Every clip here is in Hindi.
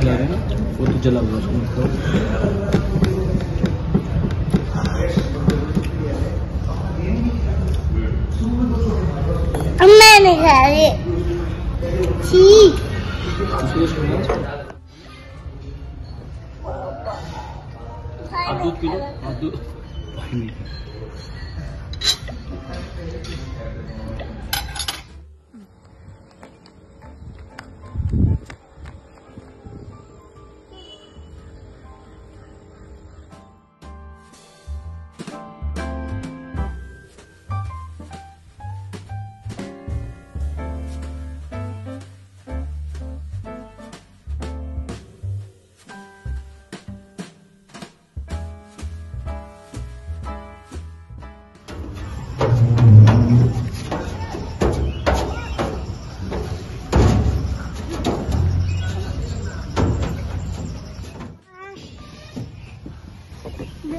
खिला रहे हैं ना? वो तो जला हुआ नहीं खा रही। ठीक। दूध पी लो। दूध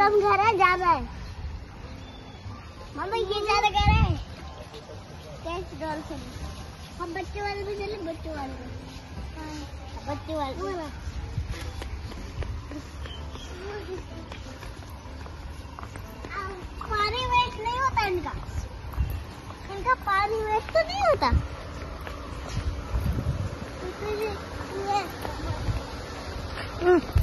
कम गहरा है ज़्यादा है। मम्मी ये ज़्यादा गहरा है। कैच डॉल्फिन हम बच्चे वाले भी चले बच्चे वाले भी। हाँ, बच्चे वाले पानी वेस्ट नहीं होता इनका। इनका पानी वेस्ट तो नहीं होता। इसलिए ये-।